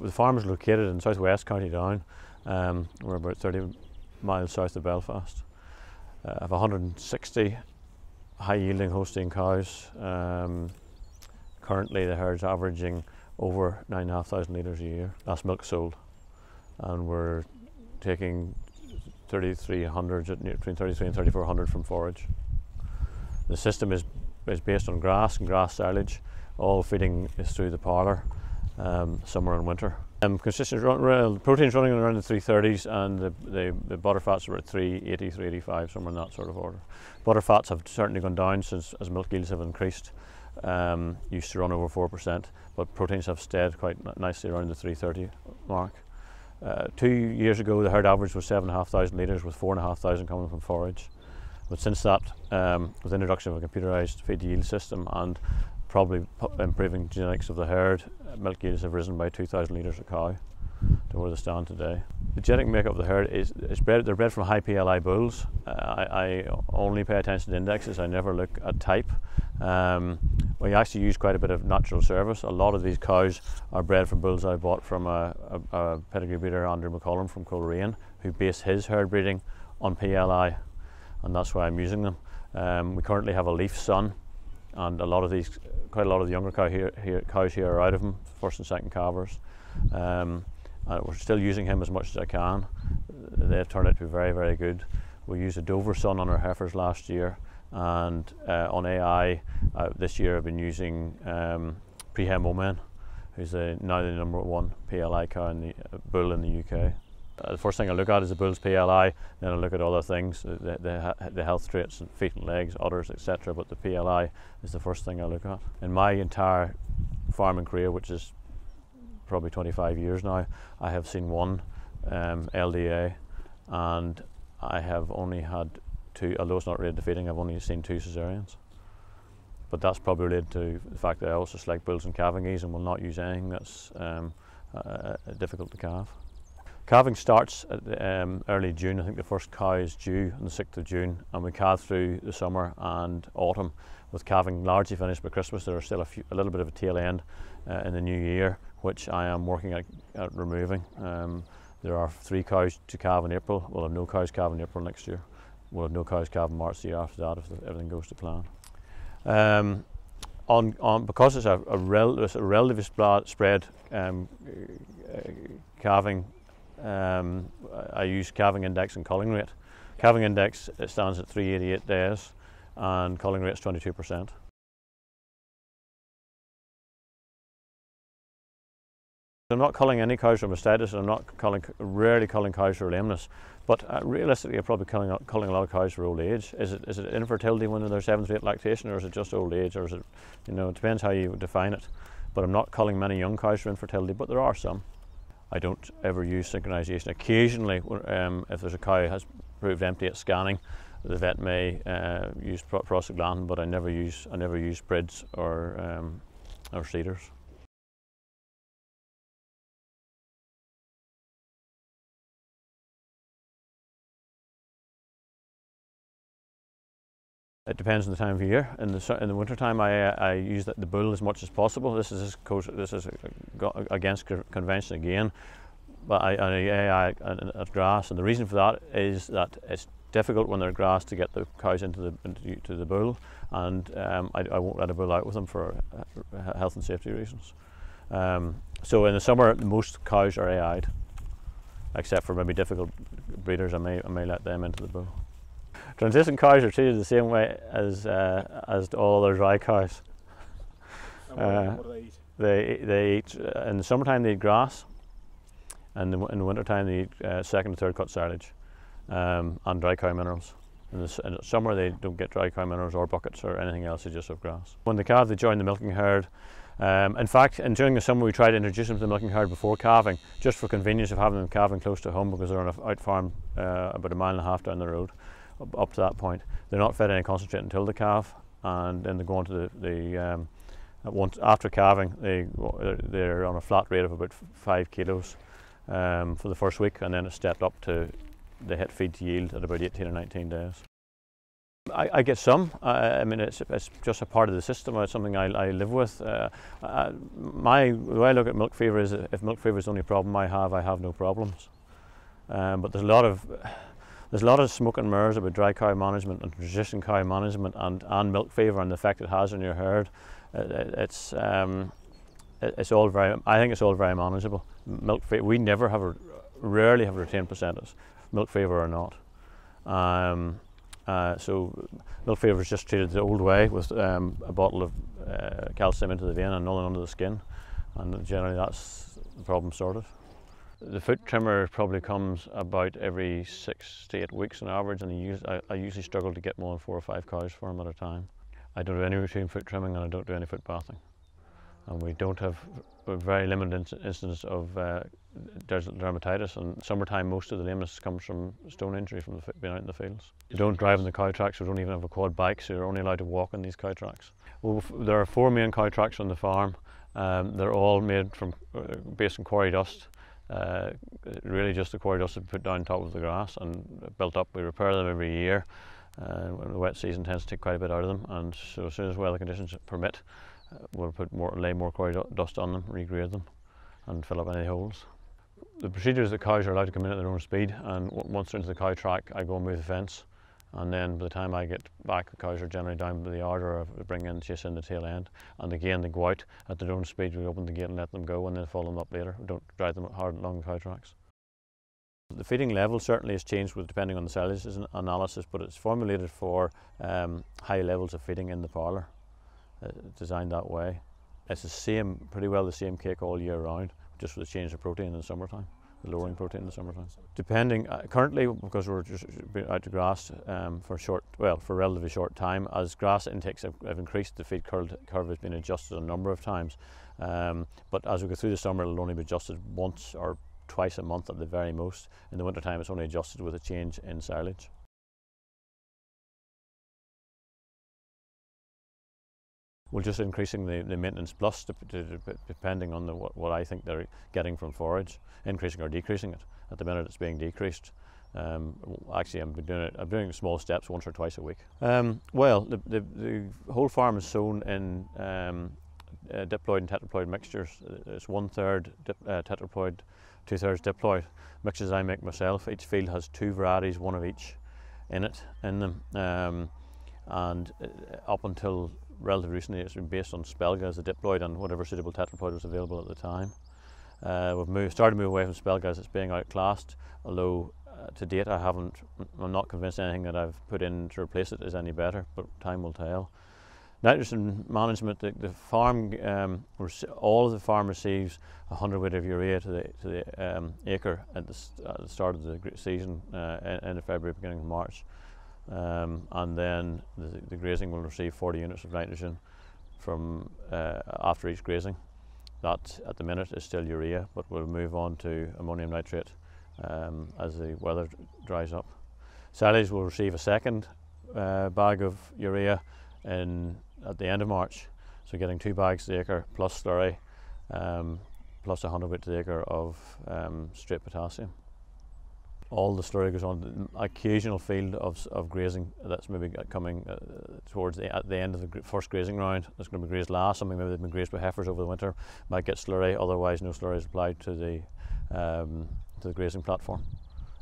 The farm is located in southwest County Down. Um, we're about 30 miles south of Belfast. Uh, I have 160 high yielding Holstein cows. Um, currently, the herd's averaging over 9,500 litres a year. That's milk sold. And we're taking 3,300, between 33 and 3,400 from forage. The system is, is based on grass and grass silage. All feeding is through the parlour, um, summer and winter. Um, consistent run, protein's running around the 330s and the, the, the butter fats are at 380, 385, somewhere in that sort of order. Butter fats have certainly gone down since as milk yields have increased. Um, used to run over 4%, but proteins have stayed quite nicely around the 330 mark. Uh, two years ago, the herd average was 7,500 litres, with 4,500 coming from forage. But since that, um, with the introduction of a computerised feed yield system and probably improving genetics of the herd, milk yields have risen by 2,000 litres a cow to where they stand today. The genetic makeup of the herd is, is bred, they're bred from high PLI bulls. Uh, I, I, only pay attention to indexes, I never look at type. Um, we actually use quite a bit of natural service. A lot of these cows are bred from bulls I bought from a, a, a pedigree breeder, Andrew McCollum from Coleraine, who based his herd breeding on PLI, and that's why I'm using them. Um, we currently have a leaf son, and a lot of these, quite a lot of the younger cow here, here, cows here are out of him, first and second calvers. Um, we're still using him as much as I can. They've turned out to be very, very good. We used a Dover son on our heifers last year, and uh, on AI uh, this year I've been using um, Prehem Omen, who's a, now the number one PLI cow in the uh, bull in the UK. Uh, the first thing I look at is the bull's PLI, then I look at other things, the, the, the health traits, and feet and legs, udders, etc. But the PLI is the first thing I look at. In my entire farming career, which is probably 25 years now, I have seen one um, LDA, and I have only had two, although it's not related to feeding, I've only seen two cesareans. But that's probably related to the fact that I also select bulls and calving and will not use anything that's um, uh, difficult to calve. Calving starts at um, early June. I think the first cow is due on the 6th of June, and we calve through the summer and autumn with calving largely finished by Christmas. There are still a, few, a little bit of a tail end uh, in the new year, which I am working at, at removing. Um, there are three cows to calve in April. We'll have no cows calve in April next year. We'll have no cows calve in March the year after that if the, everything goes to plan. Um, on, on, because it's a, a, rel, it's a relatively spread um, uh, calving, um, I use calving index and culling rate. Calving index stands at 388 days and culling rate is 22%. I'm not culling any cows for mastitis, I'm not culling, rarely culling cows for lameness, but uh, realistically I'm probably culling, culling a lot of cows for old age. Is it, is it infertility when they're 7th rate lactation or is it just old age or is it, you know, it depends how you define it. But I'm not culling many young cows for infertility, but there are some. I don't ever use synchronization. Occasionally, um, if there's a cow has proved empty at scanning, the vet may uh, use prostaglandin, but I never use I never use PRIDs or um, or CIDRs. It depends on the time of year. In the in the winter time, I I use the, the bull as much as possible. This is this is against convention again, but I, I, I at grass, and the reason for that is that it's difficult when they're grass to get the cows into the into the bull, and um, I, I won't let a bull out with them for uh, health and safety reasons. Um, so in the summer, most cows are AI'd, except for maybe difficult breeders. I may I may let them into the bull. Transition cows are treated the same way as uh, as all other dry cows. Uh, they, they eat uh, in the summertime they eat grass, and in the, in the wintertime they eat uh, second and third cut silage um, and dry cow minerals. In the, in the, summer they don't get dry cow minerals or buckets or anything else, they just have grass. When they calve they join the milking herd. Um, in fact, and during the summer we try to introduce them to the milking herd before calving, just for convenience of having them calving close to home because they're on a out farm uh, about a mile and a half down the road up to that point. They're not fed any concentrate until the calve, and then they go on to the, the um, once after calving, they they're on a flat rate of about five kilos um, for the first week, and then it's stepped up to the hit feed to yield at about 18 or 19 days. I, I get some. I, I mean, it's, it's just a part of the system. It's something I, I live with. Uh, uh, my the way I look at milk fever is if milk fever is the only problem I have, I have no problems. Um, but there's a lot of there's a lot of smoke and mirrors about dry cow management and transition cow management and, and milk fever and the effect it has on your herd. Uh, it's um, it's all very. I think it's all very manageable. Milk fever. We never have rarely have retained placentas, milk fever or not. Um, uh, so milk fever is just treated the old way with um, a bottle of uh, calcium into the vein and nothing under the skin, and generally that's the problem sorted. The foot trimmer probably comes about every six to eight weeks on average, and I, usually struggle to get more than four or five cows for him at a time. I don't do any routine foot trimming and I don't do any foot bathing. And we don't have a very limited incidence of uh, dermatitis and summertime most of the lameness comes from stone injury from the, being out in the fields. You don't drive on the cow tracks, we don't even have a quad bike so you're only allowed to walk on these cow tracks. Well, there are four main cow tracks on the farm. Um, they're all made from, uh, based on quarry dust. Uh, really just the quarry dust is put down top of the grass and built up. We repair them every year. Uh, the wet season tends to take quite a bit out of them and so as soon as weather conditions permit uh, we'll put more, lay more quarry dust on them, regrade them and fill up any holes the procedure is that cows are allowed to come in at their own speed and once they're into the cow track I go and move the fence and then by the time I get back the cows are generally down by the yard or I bring in chase in the tail end and again they go out at their own speed we open the gate and let them go and then follow them up later we don't drive them hard along the cow tracks. The feeding level certainly has changed with depending on the silage analysis but it's formulated for um, high levels of feeding in the parlour uh, designed that way. It's the same pretty well the same cake all year round just with the change of protein in the summertime, lowering protein in the summertime. Depending, uh, currently because we're just out to grass um, for short, well, for a relatively short time, as grass intakes have, have increased, the feed curve, curve, has been adjusted a number of times. Um, but as we go through the summer, it'll only be adjusted once or twice a month at the very most. In the wintertime, it's only adjusted with a change in silage. Well, just increasing the, the maintenance plus depending on the, what, what, I think they're getting from forage, increasing or decreasing it. At the minute, it's being decreased. Um, actually, I'm doing it. I'm doing small steps once or twice a week. Um, well, the, the, the, whole farm is sown in um, uh, diploid and tetraploid mixtures. It's one third dip, uh, tetraploid, two thirds diploid mixtures I make myself. Each field has two varieties, one of each, in it in them. Um, and uh, up until relatively recently it's been based on Spelga as a diploid and whatever suitable tetraploid was available at the time. Uh, we've moved, started to move away from Spelga as it's being outclassed, although uh, to date I haven't, I'm not convinced anything that I've put in to replace it is any better, but time will tell. Nitrogen management, the, the farm, um, all of the farm receives 100 weight of urea to the, to the um, acre at the, at the, start of the season, uh, end of February, beginning of March. Um, and then the, the, grazing will receive 40 units of nitrogen from uh, after each grazing. That at the minute is still urea, but we'll move on to ammonium nitrate um, as the weather dries up. Silage will receive a second uh, bag of urea in at the end of March, so getting two bags the acre plus slurry, um, plus 100 weight the acre of um, straight potassium all the slurry goes on. Occasional field of, of grazing that's maybe coming uh, towards the, at the end of the first grazing round. That's going to be grazed last. Something maybe they've been grazed by heifers over the winter might get slurry. Otherwise, no slurry is applied to the um, to the grazing platform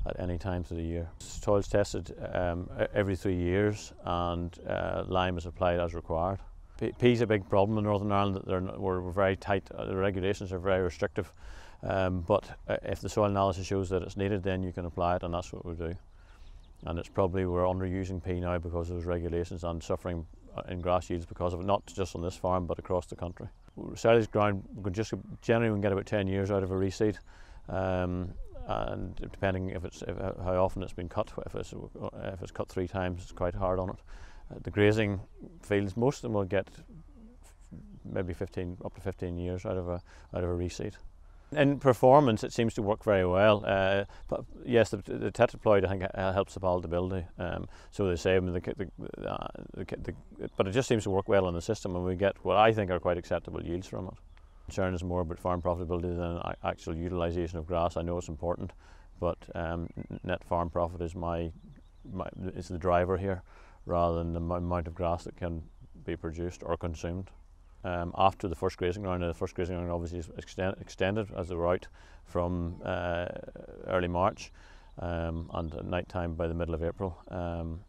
at any time through the year. Soil's tested um, every three years, and uh, lime is applied as required. P is a big problem in Northern Ireland. They're, we're very tight. Uh, the regulations are very restrictive. Um, but uh, if the soil analysis shows that it's needed, then you can apply it, and that's what we do. And it's probably we're underusing P now because of those regulations and suffering uh, in grass yields because of it, not just on this farm but across the country. Silage ground, we can just generally we can get about 10 years out of a reseed. Um, and depending if it's if, how often it's been cut, if it's if it's cut three times, it's quite hard on it. Uh, the grazing fields, most of them will get maybe 15 up to 15 years out of a out of a reseed. In performance, it seems to work very well. Uh, but yes, the, the, tetraploid I think uh, helps the palatability. Um, so they say, the, the, uh, the, but it just seems to work well in the system, and we get what I think are quite acceptable yields from it. Concern is more about farm profitability than actual utilisation of grass. I know it's important, but um, net farm profit is my, my is the driver here, rather than the amount of grass that can be produced or consumed. Um, after the first grazing round, the first grazing round obviously is extend, extended as a route from uh, early March um, and at night time by the middle of April. Um,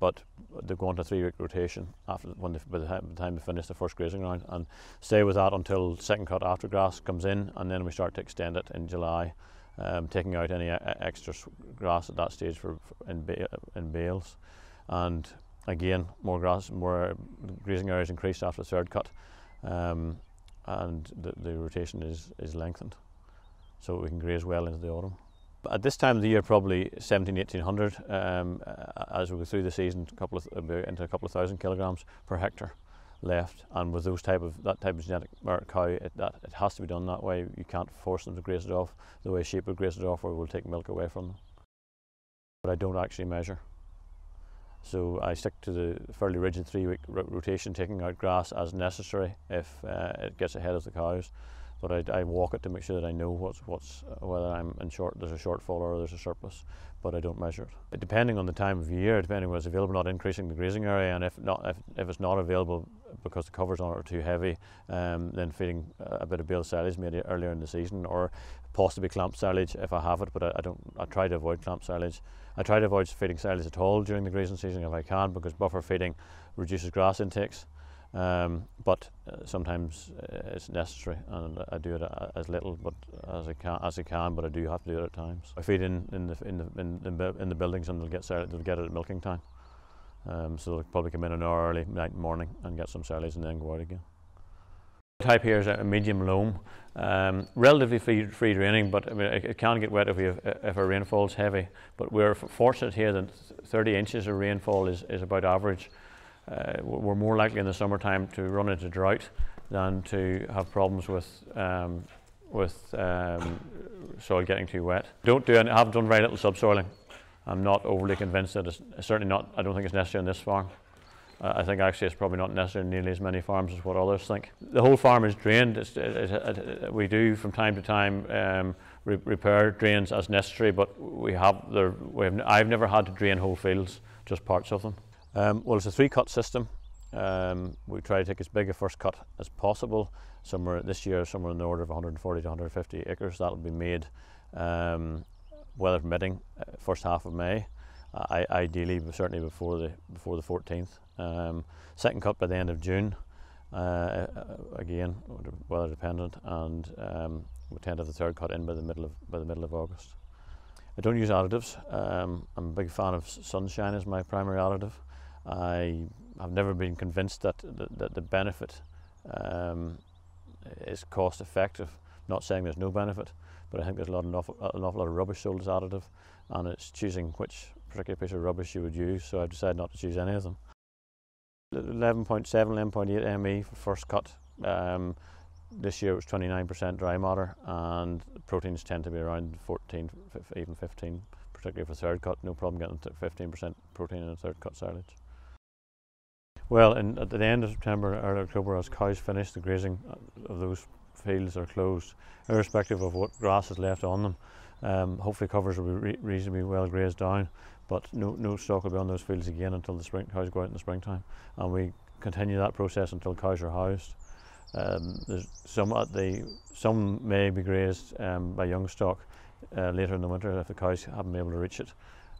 but they go on to a three week rotation after when they, by, the time, by the time they finish the first grazing round and stay with that until second cut after grass comes in and then we start to extend it in July, um, taking out any extra grass at that stage for, for in, ba in bales. And again, more grass, more grazing areas increased after the third cut um, and the, the rotation is, is lengthened so we can graze well into the autumn. But At this time of the year, probably 17, 1800, um, as we go through the season, a couple of, into a couple of thousand kilograms per hectare left. And with those type of that type of genetic cow, it, that, it has to be done that way. You can't force them to graze it off the way sheep would graze it off, or we'll take milk away from them. But I don't actually measure. So I stick to the fairly rigid three-week rotation, taking out grass as necessary if uh, it gets ahead of the cows but I, I, walk it to make sure that I know what's what's whether I'm in short there's a shortfall or there's a surplus, but I don't measure it. Depending on the time of year, depending on what's available, not increasing the grazing area, and if not if, if it's not available because the covers on it are too heavy, um, then feeding a bit of bale silage maybe earlier in the season, or possibly clamp silage if I have it, but I, I don't. I try to avoid clamp silage. I try to avoid feeding silage at all during the grazing season if I can, because buffer feeding reduces grass intakes. Um, but uh, sometimes uh, it's necessary, and I do it uh, as little, but as I can, as I can. But I do have to do it at times. I feed in in the in the in, the, in the buildings, and they'll get they'll get it at milking time. Um, so they'll probably come in an hour early, night morning, and get some silage, and then go out again. Type here is a medium loam, um, relatively free, free draining, but I mean, it, it, can get wet if, we if our rainfall is heavy. But we're fortunate here that 30 inches of rainfall is, is about average uh, we're more likely in the summertime to run into drought than to have problems with um, with um, soil getting too wet. Don't do any, I haven't done very little subsoiling. I'm not overly convinced that it's certainly not. I don't think it's necessary on this farm. Uh, I think actually it's probably not necessary nearly as many farms as what others think. The whole farm is drained. It, it, we do from time to time um, re repair drains as necessary, but we have there. We have, I've never had to drain whole fields, just parts of them. Um, well, it's a three-cut system. Um, we try to take as big a first cut as possible. Somewhere this year, somewhere in the order of 140 to 150 acres. That'll be made um, weather permitting, uh, first half of May. Uh, ideally, certainly before the before the 14th. Um, second cut by the end of June. Uh, uh, again, weather dependent, and um, we tend to have the third cut in by the middle of by the middle of August. I don't use additives. Um, I'm a big fan of sunshine as my primary additive. I have never been convinced that the, that the benefit um, is cost effective. Not saying there's no benefit, but I think there's a lot, an, awful, an awful lot of rubbish sold as additive, and it's choosing which particular piece of rubbish you would use. So I've decided not to choose any of them. 11.7, 11.8 ME for first cut. Um, this year it was 29% dry matter, and proteins tend to be around 14, even 15, particularly for third cut. No problem getting to 15% protein in a third cut silage. Well, in, at the end of September, early October, as cows finish, the grazing of those fields are closed, irrespective of what grass is left on them. Um, hopefully, covers will be re reasonably well grazed down, but no, no stock will be on those fields again until the spring cows go out in the springtime, and we continue that process until cows are housed. Um, there's some at the some may be grazed um, by young stock uh, later in the winter if the cows haven't been able to reach it.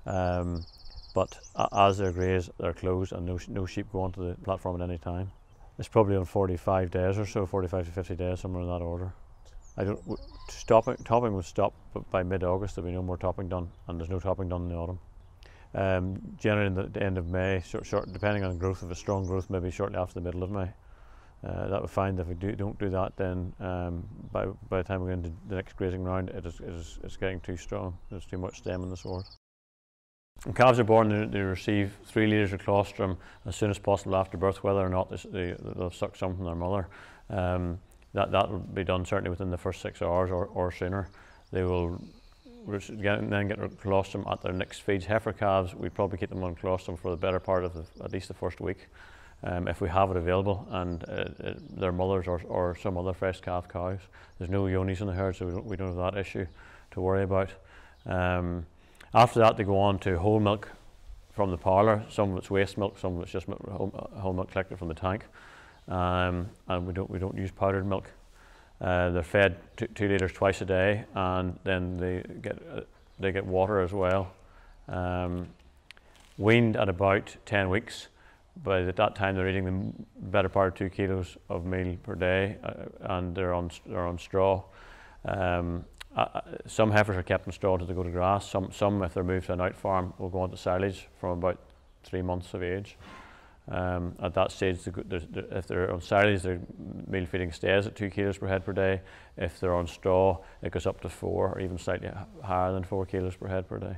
Um, but as they're grazed, they're closed and no, no sheep go onto the platform at any time. It's probably on 45 days or so, 45 to 50 days, somewhere in that order. I don't stopping topping would stop, but by mid-August there'll be no more topping done, and there's no topping done in the autumn. Um, generally, in the, the, end of May, short, short, depending on growth, if a strong growth, maybe shortly after the middle of May. Uh, that would find if we do, don't do that, then um, by, by the time we get into the next grazing round, it is, it is, it's getting too strong. There's too much stem in the sward. When calves are born, they, they, receive three litres of colostrum as soon as possible after birth, whether or not they, will suck some from their mother. Um, that that will be done certainly within the first six hours or, or sooner. They will get, then get colostrum at their next feeds. Heifer calves, we probably keep them on colostrum for the better part of the, at least the first week. Um, if we have it available and uh, uh, their mothers or, or some other fresh calf cows. There's no Johne's in the herd, so we don't, we don't have that issue to worry about. Um, after that, they go on to whole milk from the parlour. Some of it's waste milk, some of it's just whole, whole milk collected from the tank, um, and we don't we don't use powdered milk. Uh, they're fed two, litres twice a day, and then they get uh, they get water as well. Um, weaned at about 10 weeks. By that time, they're eating the better part of two kilos of meal per day, uh, and they're on they're on straw. Um, uh, some heifers are kept on straw to go to grass. Some, some, if they're moved to an out farm, will go on to silage from about three months of age. Um, at that stage, if they're on silage, their meal feeding stays at two kilos per head per day. If they're on straw, it goes up to four or even slightly higher than four kilos per head per day.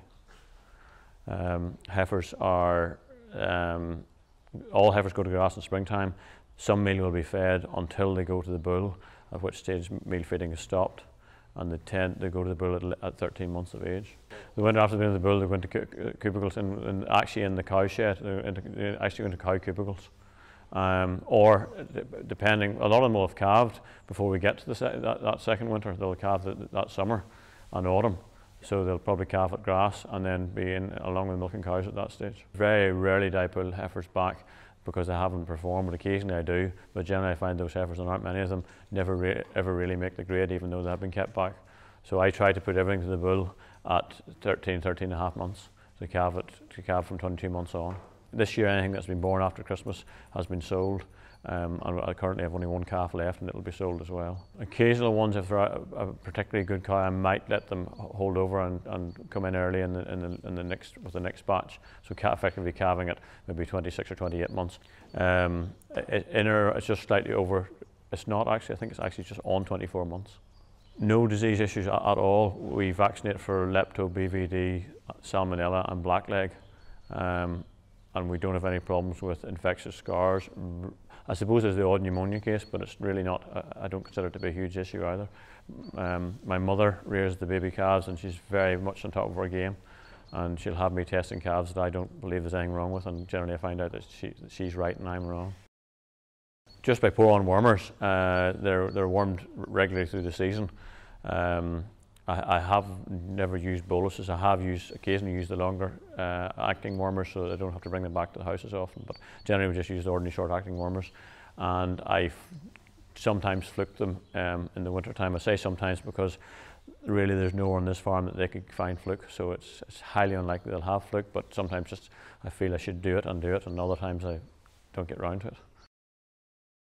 Um, heifers are, um, all heifers go to grass in springtime. Some meal will be fed until they go to the bull, at which stage meal feeding is stopped and they tend to go to the bull at, at 13 months of age. The winter after being in the bull, they go into cu cubicles and, actually in the cow shed, uh, they're uh, actually into cow cubicles. Um, or uh, depending, a lot of them will have calved before we get to the that, that, second winter. They'll calve the, that summer and autumn. So they'll probably calve at grass and then be in along with milking cows at that stage. Very rarely pull heifers back because I haven't performed, but occasionally I do. But generally I find those heifers, and aren't many of them, never re ever really make the grade even though they have been kept back. So I try to put everything to the bull at 13, 13 and a half months to calve it, to calve from 22 months on. This year anything that's been born after Christmas has been sold. Um, and I currently have only one calf left and it'll be sold as well. Occasional ones, if they're a, particularly good cow, I might let them hold over and, and come in early in the, in, the, in the next, with the next batch. So effectively calving at maybe 26 or 28 months. Um, inner, it's just slightly over, it's not actually, I think it's actually just on 24 months. No disease issues at, at all. We vaccinate for lepto, BVD, salmonella and blackleg. Um, and we don't have any problems with infectious scours. I suppose there's the odd pneumonia case, but it's really not, I don't consider it to be a huge issue either. Um, my mother rears the baby calves and she's very much on top of her game and she'll have me testing calves that I don't believe there's anything wrong with and generally I find out that, she, she's right and I'm wrong. Just by pour on wormers, uh, they're, they're wormed regularly through the season. Um, I, I, have never used boluses. I have used occasionally used the longer uh, acting wormers so that I don't have to bring them back to the house as often. But generally, we just use the ordinary short acting wormers, and I sometimes fluke them um, in the winter time. I say sometimes because really there's nowhere on this farm that they could find fluke, so it's, it's highly unlikely they'll have fluke. But sometimes just I feel I should do it and do it, and other times I don't get round to it.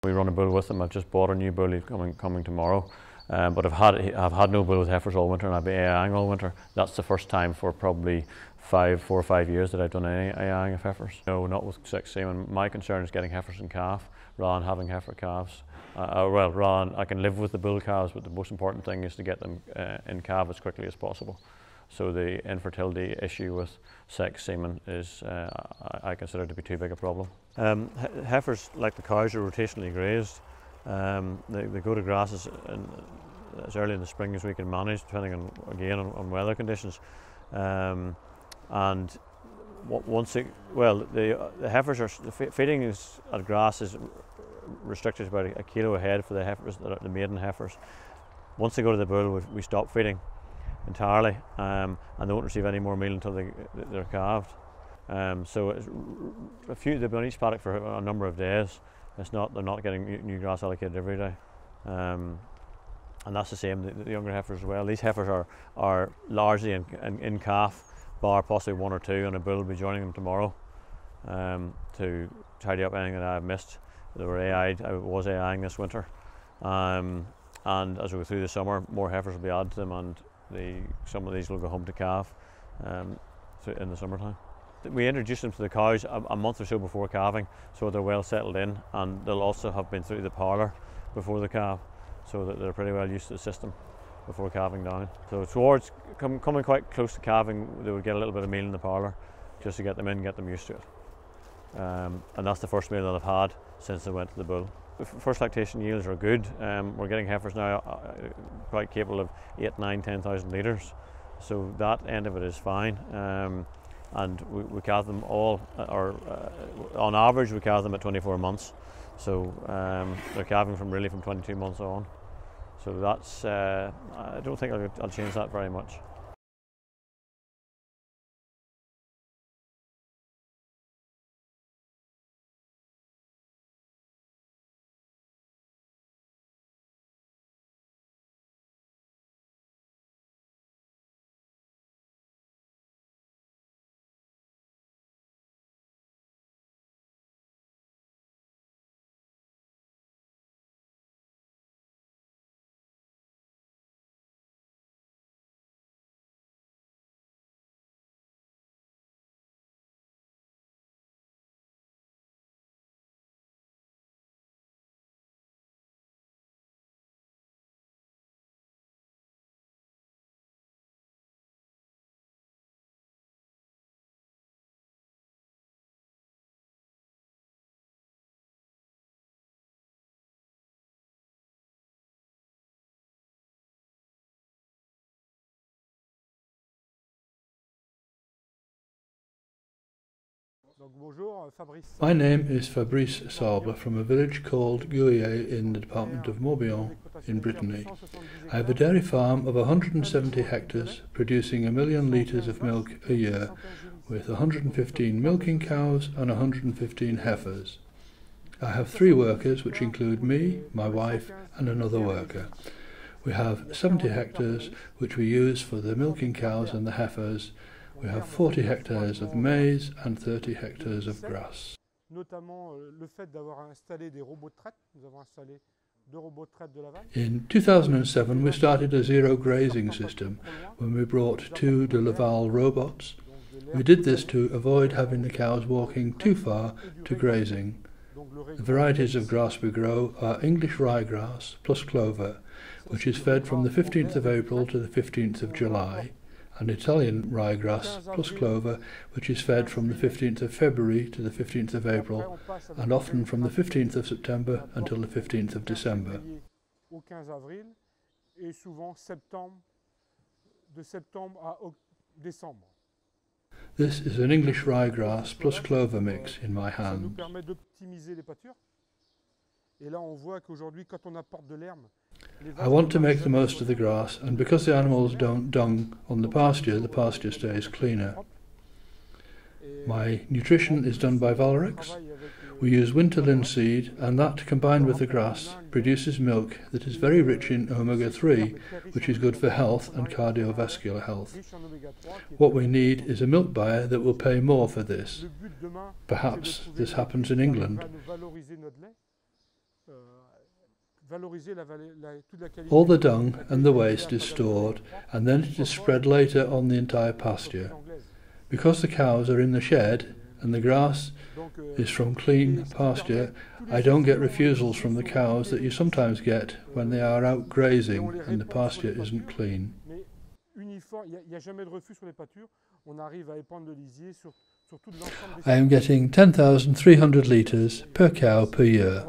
We run a bull with them. I've just bought a new bull coming coming tomorrow. Um, but I've had I've had no bull with heifers all winter, and I've been AIing all winter. That's the first time for probably five, four or five years that I've done any AIing of heifers. No, not with sex semen. My concern is getting heifers and calf rather than having heifer calves. Uh, uh, well, rather I can live with the bull calves, but the most important thing is to get them uh, in calf as quickly as possible. So the infertility issue with sex semen is, uh, I, I consider to be too big a problem. Um, heifers, like the cows, are rotationally grazed. Um, go to grasses in, as early in the spring as we can manage, depending on again on, on weather conditions. Um, and once it, well, the, the heifers are the feeding is at grass is restricted to about a, a kilo a head for the heifers, the, the maiden heifers. Once they go to the bull, we, we stop feeding entirely, um, and they won't receive any more meal until they, they're calved. Um, so a few they've been on each paddock for a number of days. It's not they're not getting new grass allocated every day. Um, and that's the same the, the, younger heifers as well. These heifers are are largely in, in, in, calf, bar possibly one or two, and a bull will be joining them tomorrow um, to tidy up anything that I've missed. They were AI'd, I was AIing this winter, um, and as we go through the summer, more heifers will be added to them, and the some of these will go home to calf um, in the summertime. We introduced them to the cows a, a, month or so before calving, so they're well settled in, and they'll also have been through the parlour before the calf, so that they're pretty well used to the system before calving down. So towards com coming quite close to calving, they would get a little bit of meal in the parlour, just to get them in, get them used to it. Um, and that's the first meal that I've had since I went to the bull. First lactation yields are good. Um, we're getting heifers now uh, quite capable of eight, nine, ten thousand litres. So that end of it is fine. Um, and we, we calve them all, uh, or uh, on average, we calve them at 24 months. So um, they're calving from really from 22 months on. So that's, uh, I don't think I'll, I'll change that very much. My name is Fabrice Salber from a village called Guilliers in the department of Morbihan in Brittany. I have a dairy farm of 170 hectares producing a million litres of milk a year with 115 milking cows and 115 heifers. I have three workers which include me, my wife and another worker. We have 70 hectares which we use for the milking cows and the heifers we have 40 hectares of maize and 30 hectares of grass. In 2007 we started a zero grazing system when we brought two DeLaval robots. We did this to avoid having the cows walking too far to grazing. The varieties of grass we grow are English ryegrass plus clover, which is fed from the 15th of April to the 15th of July, and Italian ryegrass plus clover, which is fed from the 15th of February to the 15th of April, and often from the 15th of September until the 15th of December. This is an English ryegrass plus clover mix in my hand. I want to make the most of the grass, and because the animals don't dung on the pasture, the pasture stays cleaner. My nutrition is done by Valorex. We use winter linseed, and that, combined with the grass, produces milk that is very rich in omega 3, which is good for health and cardiovascular health. What we need is a milk buyer that will pay more for this. Perhaps this happens in England. All the dung and the waste is stored and then it is spread later on the entire pasture. Because the cows are in the shed and the grass is from clean pasture, I don't get refusals from the cows that you sometimes get when they are out grazing and the pasture isn't clean. I am getting 10,300 litres per cow per year.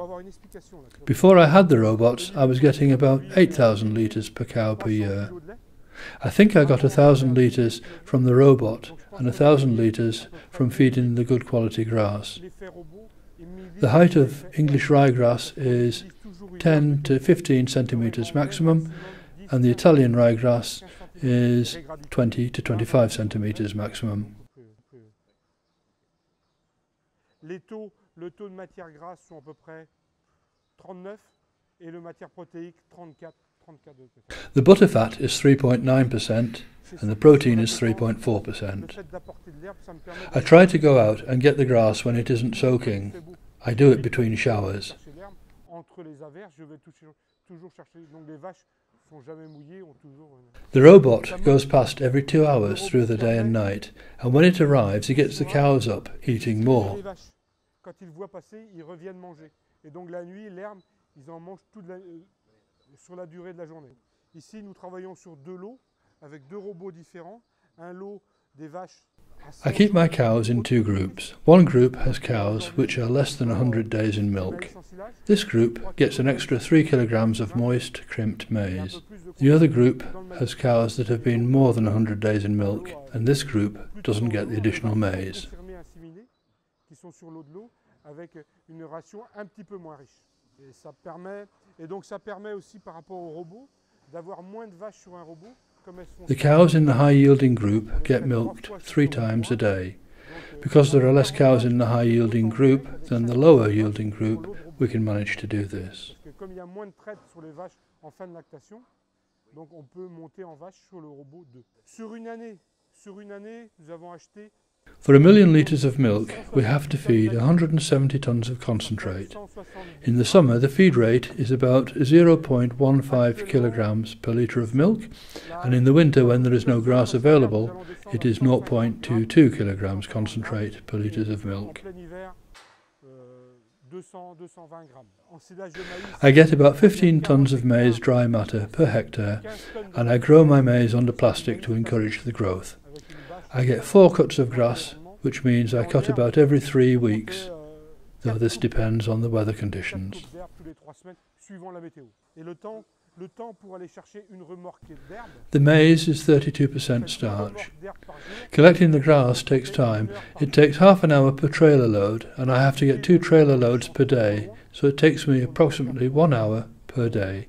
Before I had the robots, I was getting about 8,000 litres per cow per year. I think I got a thousand litres from the robot and a thousand litres from feeding the good quality grass. The height of English ryegrass is 10 to 15 centimetres maximum, and the Italian ryegrass is 20 to 25 centimetres maximum. Les taux, le taux de matière grasse sont à peu près 39 et le matière protéique 34. The butter fat is 3.9% and the protein is 3.4%. I try to go out and get the grass when it isn't soaking. I do it between showers. The robot goes past every two hours through the day and night, and when it arrives, he gets the cows up, eating more. I keep my cows in two groups. One group has cows which are less than 100 days in milk. This group gets an extra 3 kilograms of moist, crimped maize. The other group has cows that have been more than 100 days in milk, and this group doesn't get the additional maize. Et donc ça permet aussi par rapport au robot d'avoir moins de vaches sur un robot. The cows in the high yielding group get milked three times a day. Because there are less cows in the high yielding group than the lower yielding group, we can manage to do this. Donc on peut monter en vache sur le robot 2. Sur une année, sur une année, nous avons acheté For a million litres of milk, we have to feed 170 tonnes of concentrate. In the summer, the feed rate is about 0.15 kilograms per litre of milk, and in the winter, when there is no grass available, it is 0.22 kilograms concentrate per litre of milk. I get about 15 tonnes of maize dry matter per hectare, and I grow my maize under plastic to encourage the growth. I get four cuts of grass, which means I cut about every three weeks, though this depends on the weather conditions. The maize is 32% starch. Collecting the grass takes time. It takes half an hour per trailer load, and I have to get two trailer loads per day, so it takes me approximately one hour per day.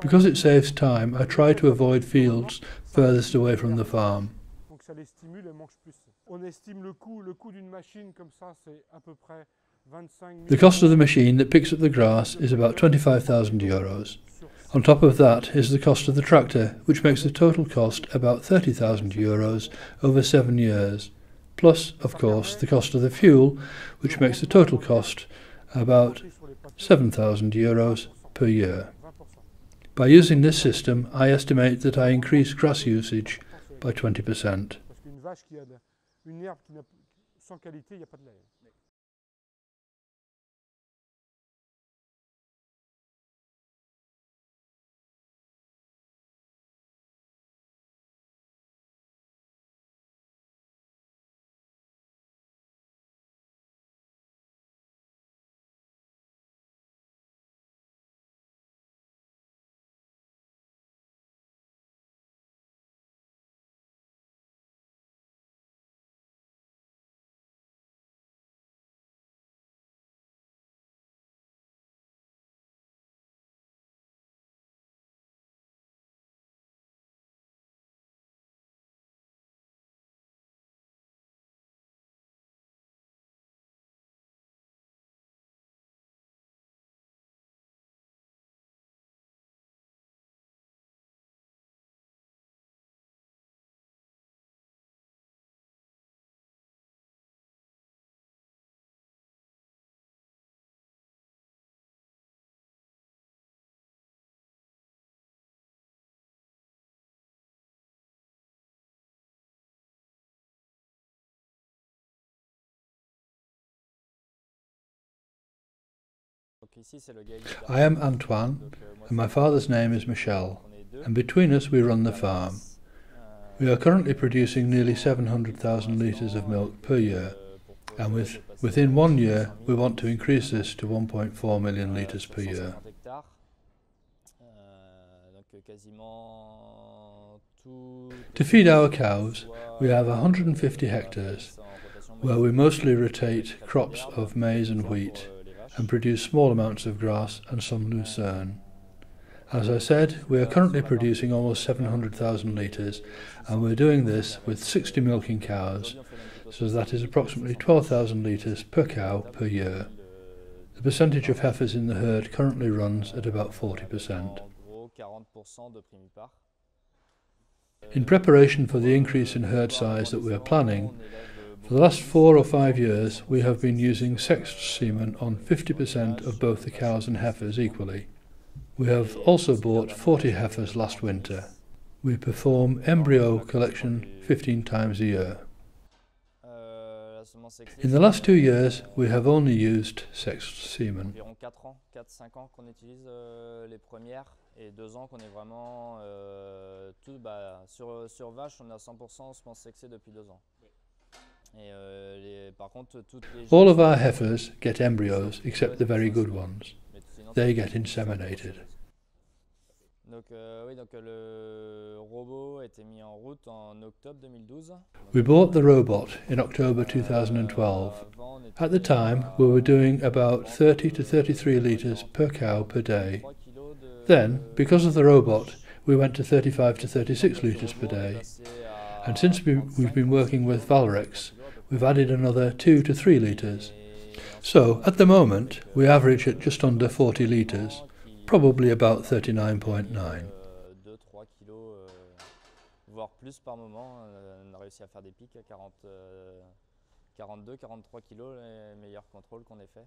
Because it saves time, I try to avoid fields furthest away from the farm. The cost of the machine that picks up the grass is about 25,000 euros. On top of that is the cost of the tractor, which makes the total cost about 30,000 euros over seven years, plus, of course, the cost of the fuel, which makes the total cost about 7,000 euros per year. By using this system, I estimate that I increase grass usage by 20%. une herbe qui n'a sans qualité, il n'y a pas de lait. I am Antoine, euh, and my father's name is Michel, and between us we run the farm. We are currently producing nearly 700,000 litres of milk per year, and with, within one year we want to increase this to 1.4 million litres per year. To feed our cows, we have 150 hectares, where we mostly rotate crops of maize and wheat and produce small amounts of grass and some lucerne. As I said, we are currently producing almost 700,000 litres, and we're doing this with 60 milking cows, so that is approximately 12,000 litres per cow per year. The percentage of heifers in the herd currently runs at about 40%. In preparation for the increase in herd size that we are planning, for the last four or five years, we have been using sexed semen on 50% of both the cows and heifers equally. We have also bought 40 heifers last winter. We perform embryo collection 15 times a year. In the last two years, we have only used sexed semen. All of our heifers get embryos except the very good ones. They get inseminated. Euh, we bought the robot in October 2012. At the time, we were doing about 30 to 33 litres per cow per day. Then, because of the robot, we went to 35 to 36 litres per day. And since we've been working with Valorex, we've added another 2 to 3 litres. So, at the moment, we average at just under 40 litres, probably about 39.9. voire plus par moment. Euh, on a réussi à faire des pics à 40, 42, 43 kilos, les meilleurs contrôles qu'on ait fait.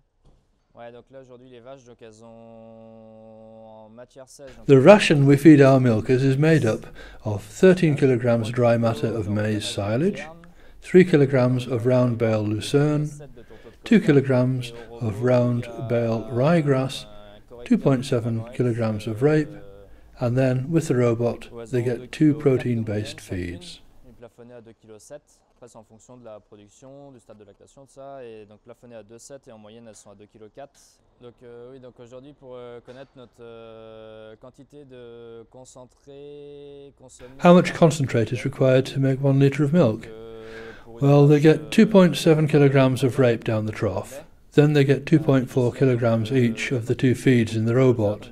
Ouais, donc là aujourd'hui les vaches, donc elles ont en matière sèche. The ration we feed our milkers is made up of 13 kilograms dry matter of maize silage, 3 kilograms of round bale lucerne, 2 kilograms of round bale ryegrass, 2.7 kilograms of rape, and then with the robot they get two protein based feeds. Après c'est en fonction de la production, du stade de lactation, tout ça. Et donc plafonnées à 2,7 et en moyenne elles sont à 2,4 kg. Donc euh, oui, donc aujourd'hui pour euh, connaître notre euh, quantité de concentré consommé. How much concentrate is required to make one litre of milk? Euh, well, they get euh, 2.7 kilograms of rape down the trough. Then they get ah, 2.4 kilograms euh, each of the two feeds in the robot.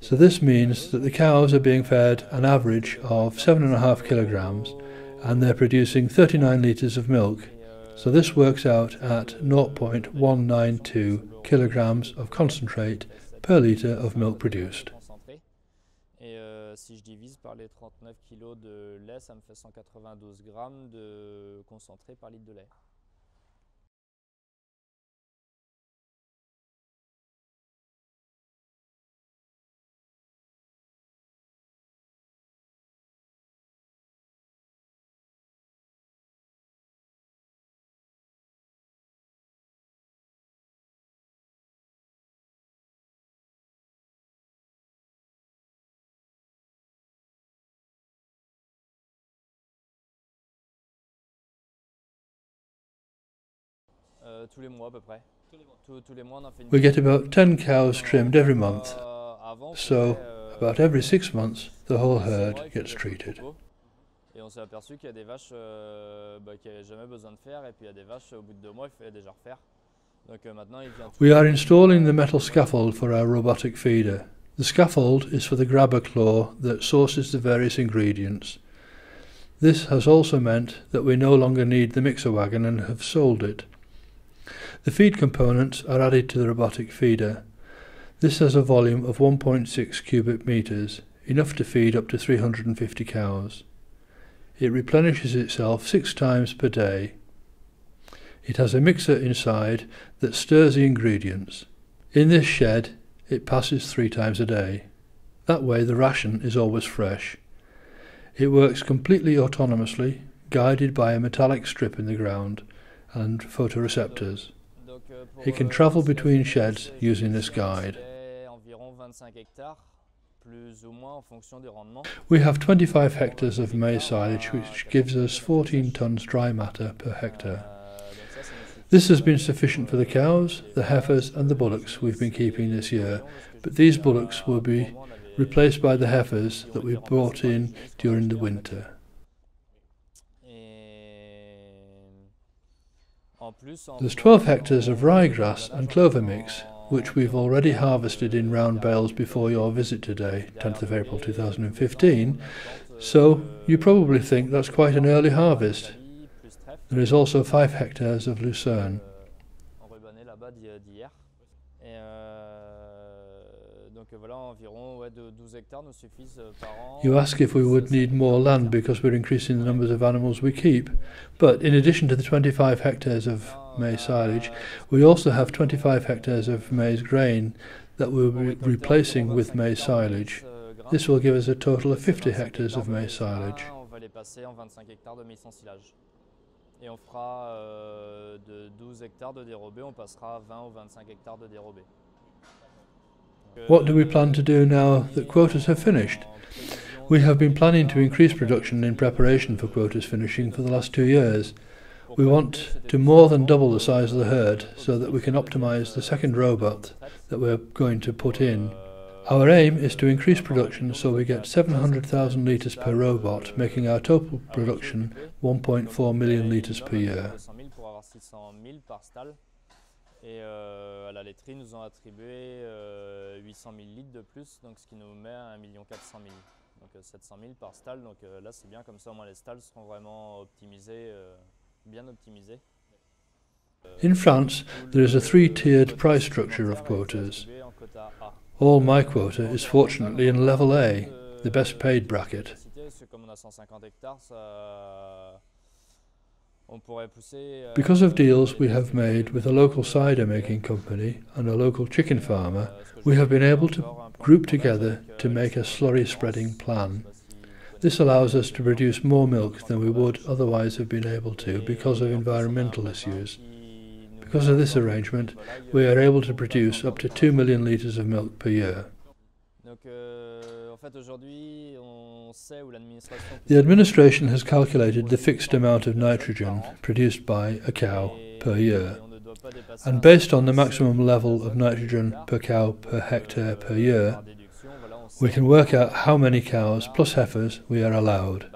So this means that the cows are being fed an average of 7.5 kilograms and they're producing 39 litres of milk. So this works out at 0.192 kilograms of concentrate per litre of milk produced. Euh, si je divise par les 39 kg de lait, ça me fait 192 grammes de concentré par litre de lait. Euh, we get about 10 cows trimmed every month. Euh, So, euh, about every six months, the whole herd gets treated. Et on s'est aperçu qu'il y a des vaches euh, bah, qui n'avaient jamais besoin de faire, et puis il y a des vaches, au bout de deux mois, il fallait déjà refaire. Donc euh, maintenant, il vient We are installing the metal scaffold for our robotic feeder. The scaffold is for the grabber claw that sources the various ingredients. This has also meant that we no longer need the mixer wagon and have sold it. The feed components are added to the robotic feeder. This has a volume of 1.6 cubic meters, enough to feed up to 350 cows. It replenishes itself six times per day. It has a mixer inside that stirs the ingredients. In this shed, it passes three times a day. That way, the ration is always fresh. It works completely autonomously, guided by a metallic strip in the ground and photoreceptors. He can travel between sheds using this guide. fais environ 25 hectares, plus ou moins en fonction des rendements. We have 25 hectares of maize silage, which gives us 14 tons dry matter per hectare. This has been sufficient for the cows, the heifers, and the bullocks we've been keeping this year, but these bullocks will be replaced by the heifers that we brought in during the winter. Et en plus, en There's 12 hectares of ryegrass and clover mix, which we've already harvested in round bales before your visit today, 10th of April 2015, so you probably think that's quite an early harvest. There is also 5 hectares of lucerne. You ask if we would need more land because we're increasing the numbers of animals we keep, but in addition to the 25 hectares of ah. maize silage, we also have 25 hectares of maize grain that we'll be replacing with maize silage. Uh, this will give us a total of 50 hectares of maize silage. On va les passer en 25 hectares de maize silage. Et on fera euh, de 12 hectares de dérobé, on passera à 20 ou 25 hectares de dérobé. What do we plan to do now that quotas have finished? We have been planning to increase production in preparation for quotas finishing for the last two years. We want to more than double the size of the herd so that we can optimize the second robot that we're going to put in. Our aim is to increase production so we get 700,000 litres per robot, making our total production 1.4 million litres per year. Et euh, à la laiterie, nous ont attribué euh, 800 000 litres de plus, donc ce qui nous met à 1 400 000. Donc euh, 700 000 par stall. Donc euh, là, c'est bien, comme ça, au moins les stalls seront vraiment optimisés, euh, bien optimisés. In France, there is a three-tiered price structure of quotas. All my quota is fortunately in level A, the best paid bracket. Because of deals we have made with a local cider making company and a local chicken farmer, we have been able to group together to make a slurry spreading plan. This allows us to produce more milk than we would otherwise have been able to because of environmental issues. Because of this arrangement, we are able to produce up to 2 million litres of milk per year. The administration has calculated the fixed amount of nitrogen produced by a cow per year, and based on the maximum level of nitrogen per cow per hectare per year, we can work out how many cows plus heifers we are allowed.